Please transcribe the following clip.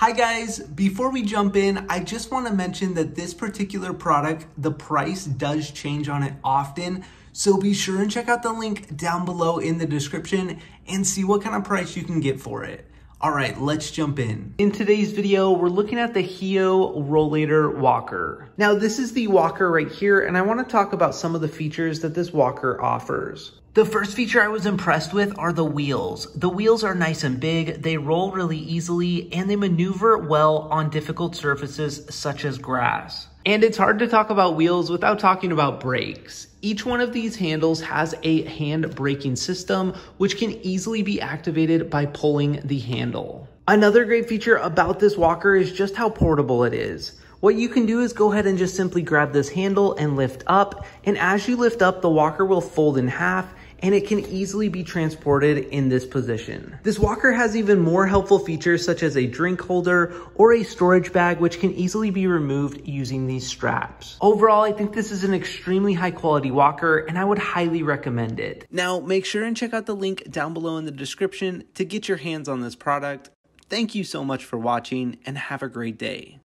Hi guys, before we jump in, I just want to mention that this particular product, the price does change on it often. So be sure and check out the link down below in the description and see what kind of price you can get for it. All right, let's jump in. In today's video, we're looking at the HEAO Rollator Walker. Now this is the walker right here, and I wanna talk about some of the features that this walker offers. The first feature I was impressed with are the wheels. The wheels are nice and big, they roll really easily, and they maneuver well on difficult surfaces such as grass. And it's hard to talk about wheels without talking about brakes. Each one of these handles has a hand braking system, which can easily be activated by pulling the handle. Another great feature about this walker is just how portable it is. What you can do is go ahead and just simply grab this handle and lift up. And as you lift up, the walker will fold in half and it can easily be transported in this position. This walker has even more helpful features such as a drink holder or a storage bag which can easily be removed using these straps. Overall, I think this is an extremely high quality walker and I would highly recommend it. Now, make sure and check out the link down below in the description to get your hands on this product. Thank you so much for watching and have a great day.